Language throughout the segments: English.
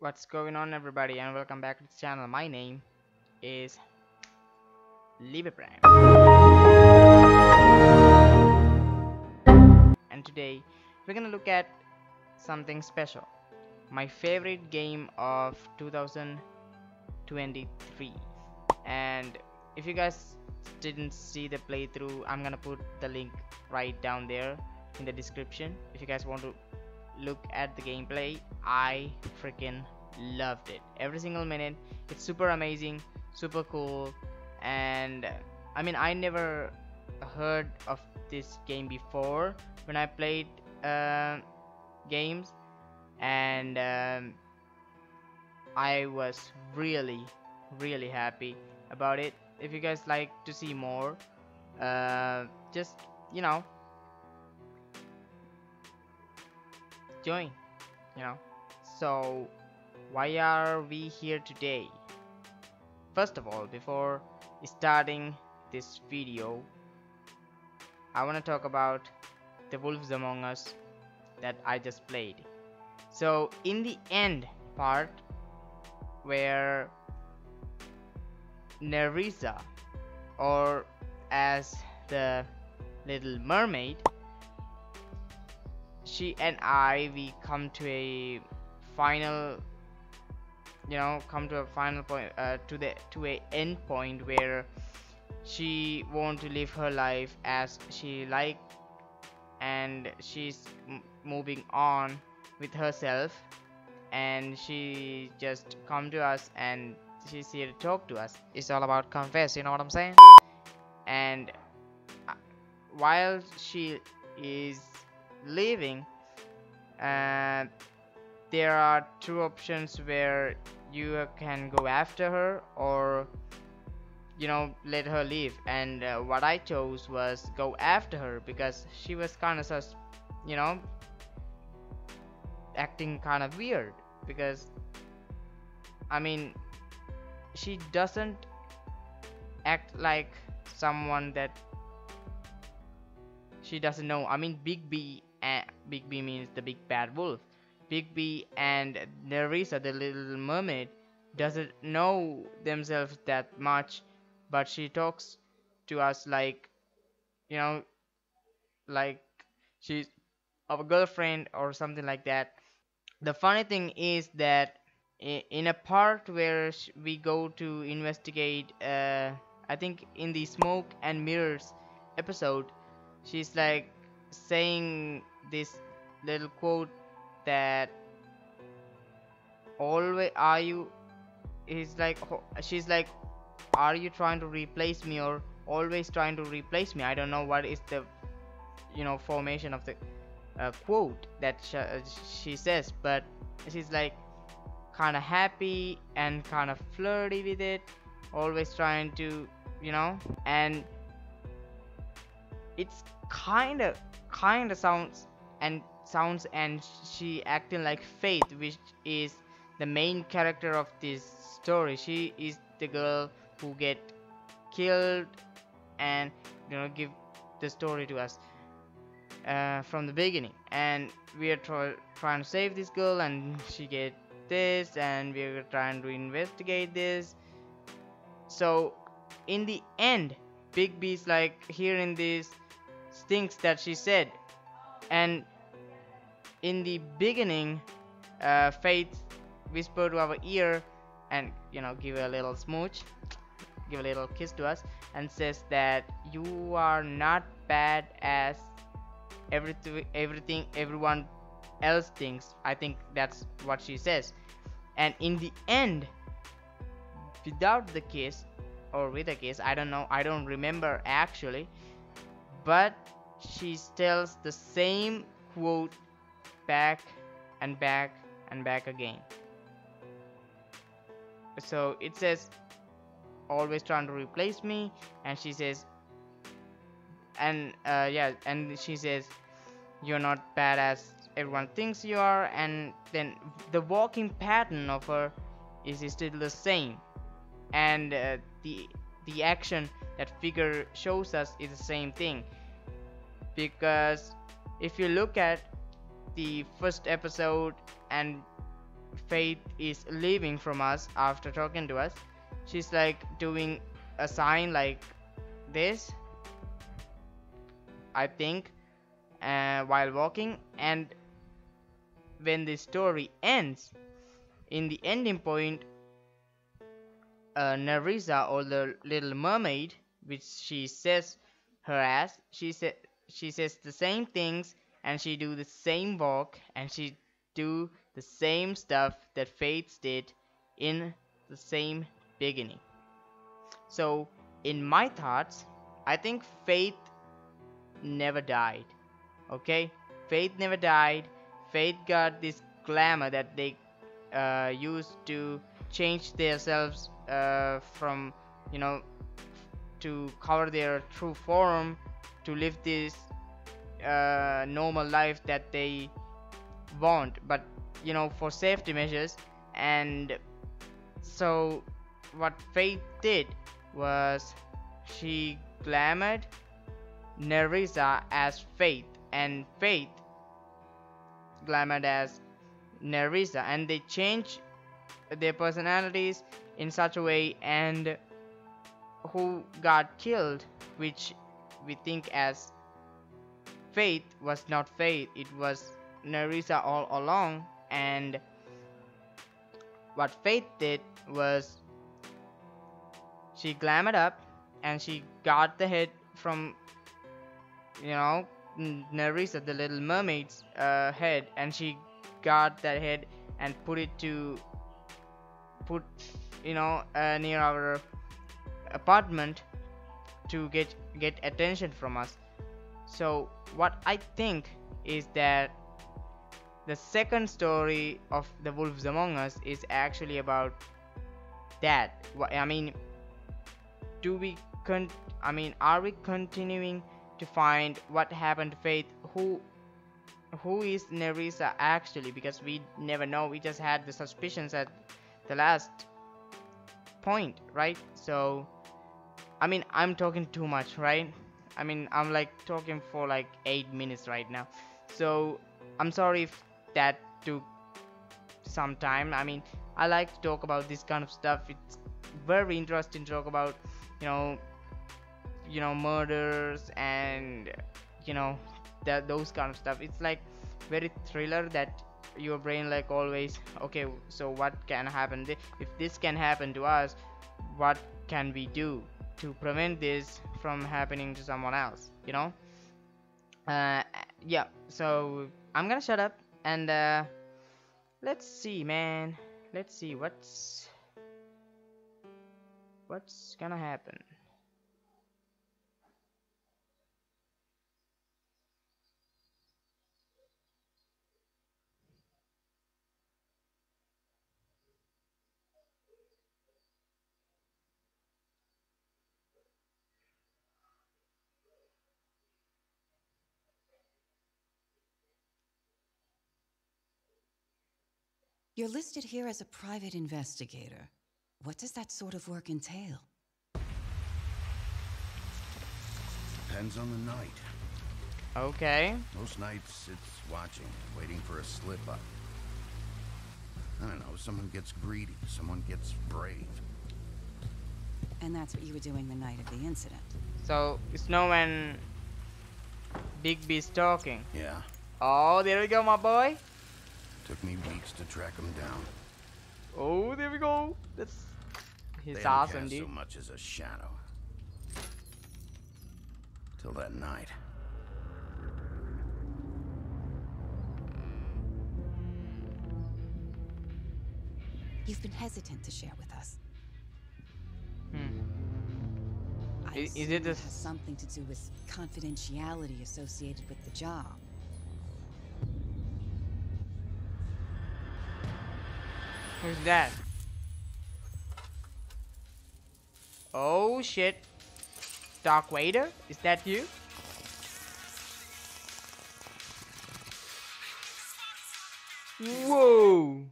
What's going on everybody and welcome back to the channel. My name is Librahprime. And today we're gonna look at something special. My favorite game of 2023. And if you guys didn't see the playthrough, I'm gonna put the link right down there in the description. If you guys want to look at the gameplay i freaking loved it. Every single minute it's super amazing super cool and i mean i never heard of this game before when i played uh, games and um, i was really really happy about it. If you guys like to see more uh, just you know join you know? So why are we here today? First of all before starting this video I want to talk about the wolves among us that I just played. So in the end part where Nerissa or as the little mermaid she and I we come to a final you know come to a final point uh, to the to a end point where she want to live her life as she like and she's moving on with herself and she just come to us and she's here to talk to us. It's all about confess you know what i'm saying? And uh, while she is leaving uh, there are two options where you can go after her or you know let her leave. And uh, what I chose was go after her because she was kind of you know acting kind of weird because I mean she doesn't act like someone that she doesn't know. I mean Bigby and B means the big bad wolf. Big B and Nerissa, the little mermaid, doesn't know themselves that much, but she talks to us like, you know, like she's our girlfriend or something like that. The funny thing is that in a part where we go to investigate, uh, I think in the smoke and mirrors episode, she's like saying this little quote that always are you he's like she's like are you trying to replace me or always trying to replace me? I don't know what is the you know formation of the uh, quote that uh, she says but she's like kind of happy and kind of flirty with it always trying to you know and it's kind of kind of sounds and sounds and she acting like Faith which is the main character of this story. She is the girl who get killed and you know give the story to us uh, from the beginning. And we are trying to save this girl and she get this and we're trying to investigate this. So in the end Bigby's like hearing this things that she said. And in the beginning uh, faith whispered to our ear and you know give a little smooch give a little kiss to us and says that you are not bad as everything everything everyone else thinks. I think that's what she says. And in the end without the kiss or with a kiss i don't know i don't remember actually but she tells the same quote back and back and back again. So it says, always trying to replace me, and she says, and uh, yeah, and she says, you're not bad as everyone thinks you are, and then the walking pattern of her is still the same, and uh, the the action that figure shows us is the same thing because if you look at the first episode and Faith is leaving from us after talking to us, she's like doing a sign like this, I think, uh, while walking. And when the story ends, in the ending point, uh, Nerissa or the Little Mermaid, which she says her ass, she said she says the same things and she do the same walk and she do the same stuff that Faith did in the same beginning. So, in my thoughts, I think Faith never died. Okay? Faith never died. Faith got this glamour that they uh, used to change themselves uh, from, you know, to cover their true form, to live this uh, normal life that they want. But you know for safety measures. And so what Faith did was she glamored Nerissa as Faith. And Faith glamored as Nerissa. And they changed their personalities in such a way and who got killed which we think as Faith was not Faith it was Nerissa all along and what Faith did was she glammed up and she got the head from you know Nerissa the little mermaid's uh, head and she got that head and put it to put you know uh, near our apartment to get get attention from us. So what I think is that the second story of the wolves among us is actually about that. I mean do we con i mean are we continuing to find what happened to faith? Who who is nerissa actually? Because we never know. We just had the suspicions at the last point right? So i mean i'm talking too much right? I mean i'm like talking for like eight minutes right now. So i'm sorry if that took some time. I mean i like to talk about this kind of stuff. It's very interesting to talk about you know you know murders and you know that those kind of stuff. It's like very thriller that your brain like always okay so what can happen? If this can happen to us what can we do to prevent this from happening to someone else you know? Uh, yeah so i'm gonna shut up and uh, let's see man. Let's see what's what's gonna happen You're listed here as a private investigator. What does that sort of work entail? Depends on the night. Okay. Most nights it's watching, waiting for a slip up. I don't know, someone gets greedy, someone gets brave. And that's what you were doing the night of the incident. So, Snow and Bigby's talking. Yeah. Oh, there we go, my boy. Took me weeks to track him down. Oh, there we go. That's he's they awesome, dude. so much as a shadow. Till that night. You've been hesitant to share with us. Hmm. Is, is it, it has something to do with confidentiality associated with the job? Who's that? Oh shit. Dark Vader? Is that you? Whoa!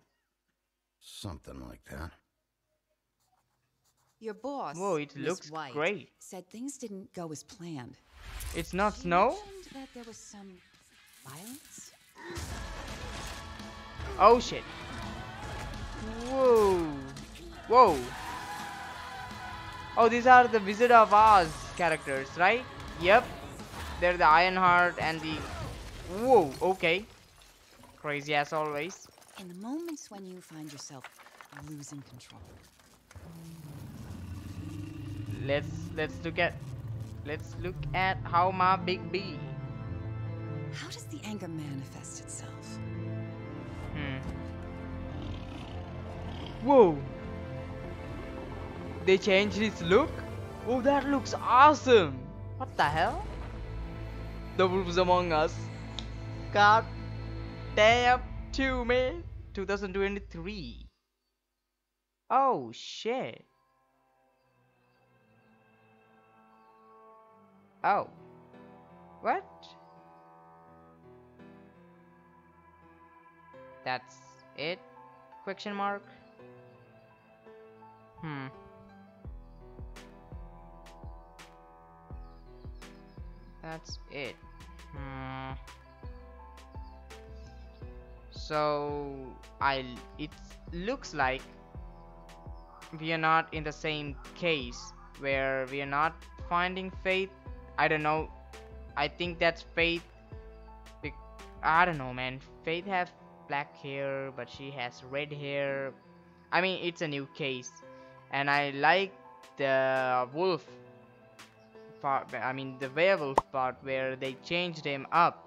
Something like that. Your boss, Whoa, it Ms. looks White, great. said things didn't go as planned. It's not she snow? that there was some violence? Oh shit. Whoa. Oh, these are the Wizard of Oz characters, right? Yep. They're the Ironheart and the... Whoa, okay. Crazy as always. In the moments when you find yourself losing control, Let's let's look at let's look at how my big B. how does the anger manifest itself? Hmm. Whoa. They changed his look? Oh, that looks awesome. What the hell? The Wolves Among Us. God damn, two man. 2023. Oh shit. Oh. What? That's it? Question mark? That's it. Hmm. So I it looks like we are not in the same case where we are not finding faith. I don't know. I think that's faith. I don't know, man. Faith has black hair, but she has red hair. I mean, it's a new case, and I like the wolf part. I mean, the werewolf part where they changed him up.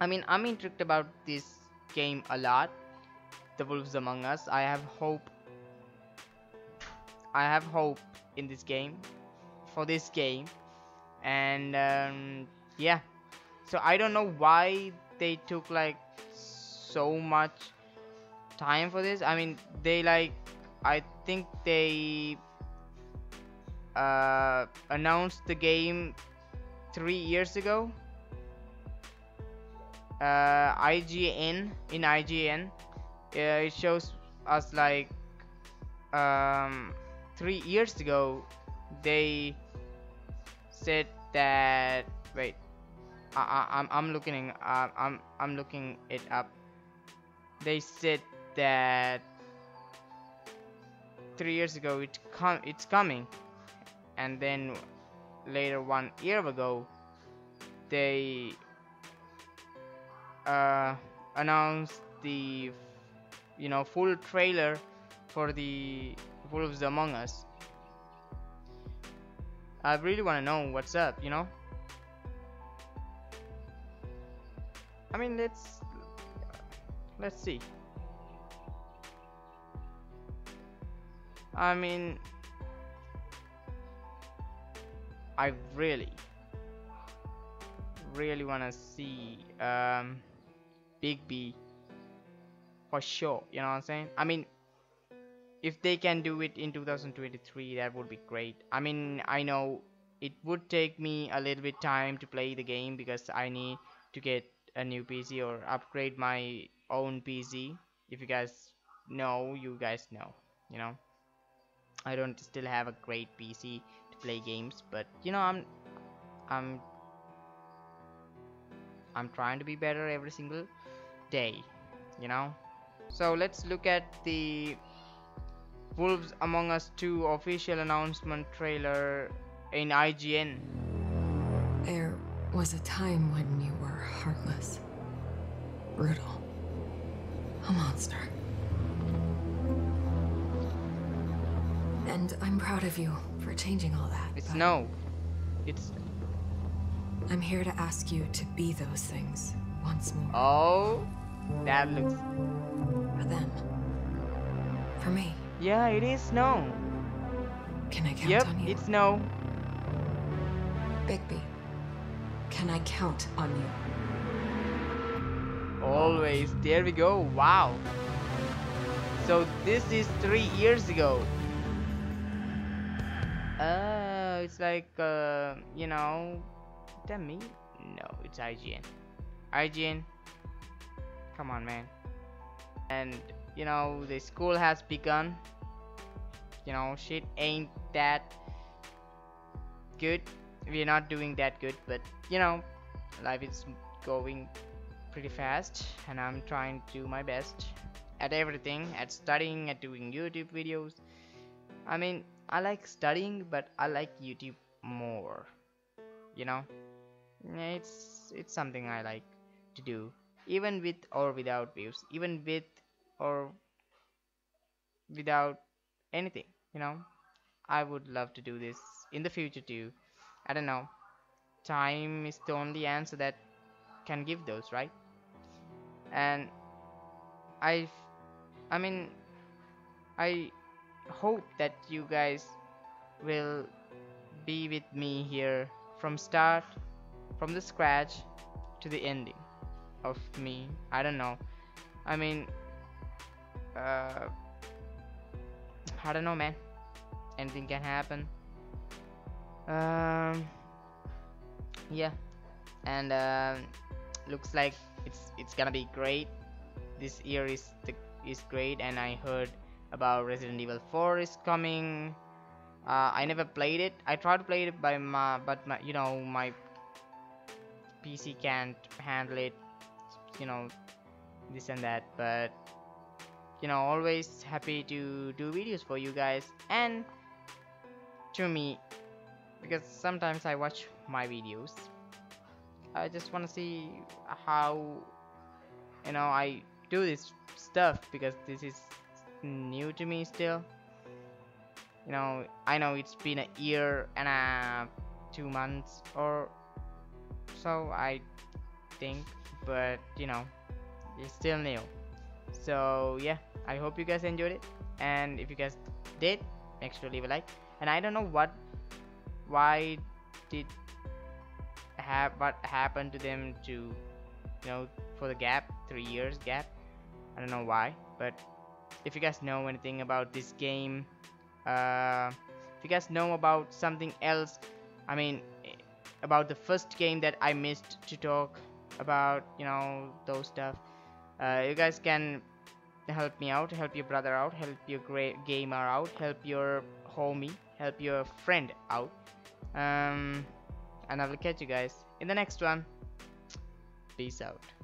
I mean, I'm intrigued about this game a lot. The Wolves Among Us. I have hope. I have hope in this game, for this game, and um, yeah. So I don't know why they took like so much time for this. I mean, they like, I think they uh, announced the game three years ago. Uh, IGN in IGN, uh, it shows us like um, three years ago. They said that wait, I, I, I'm I'm looking uh, I'm I'm looking it up. They said that three years ago it com it's coming, and then later one year ago they uh, announced the you know full trailer for the Wolves Among Us. I really want to know what's up, you know. I mean, let's let's see. I mean, I really, really want to see um, Big B for sure. You know what I'm saying? I mean, if they can do it in 2023, that would be great. I mean, I know it would take me a little bit time to play the game because I need to get a new PC or upgrade my own PC. If you guys know, you guys know. You know. I don't still have a great PC play games, but you know I'm I'm I'm trying to be better every single day, you know. So let's look at the Wolves Among Us 2 official announcement trailer in IGN. There was a time when you were heartless, brutal, a monster. And I'm proud of you for changing all that. It's no. It's I'm here to ask you to be those things once more. oh that looks For them. For me. yeah it is no. Can I count Yep, on you? it's no. Bigby. Can I count on you? Always. There we go. Wow. So this is three years ago. Uh, it's like uh, you know, tell me. No, it's IGN. IGN. Come on, man. And you know, the school has begun. You know, shit ain't that good. We're not doing that good, but you know, life is going pretty fast and I'm trying to do my best at everything at studying at doing youtube videos i mean i like studying but i like youtube more you know? It's it's something i like to do even with or without views even with or without anything you know? I would love to do this in the future too. I don't know. Time is the only answer that can give those right? And i i mean i hope that you guys will be with me here from start from the scratch to the ending of me. I don't know. I mean uh i don't know man. Anything can happen. Um yeah. And um looks like it's it's gonna be great. This year is the is great and i heard about resident evil 4 is coming. Uh, i never played it. I tried to play it by my but my you know my pc can't handle it you know this and that. But you know always happy to do videos for you guys and to me because sometimes i watch my videos. I just want to see how you know i do this stuff because this is new to me still. You know i know it's been a year and a two months or so i think but you know it's still new. So yeah i hope you guys enjoyed it. And if you guys did make sure to leave a like. And i don't know what why did have what happened to them to you know for the gap three years gap. I don't know why but if you guys know anything about this game uh if you guys know about something else i mean eh, about the first game that i missed to talk about you know those stuff uh, you guys can help me out help your brother out help your great gamer out help your homie help your friend out. Um and i will catch you guys in the next one. Peace out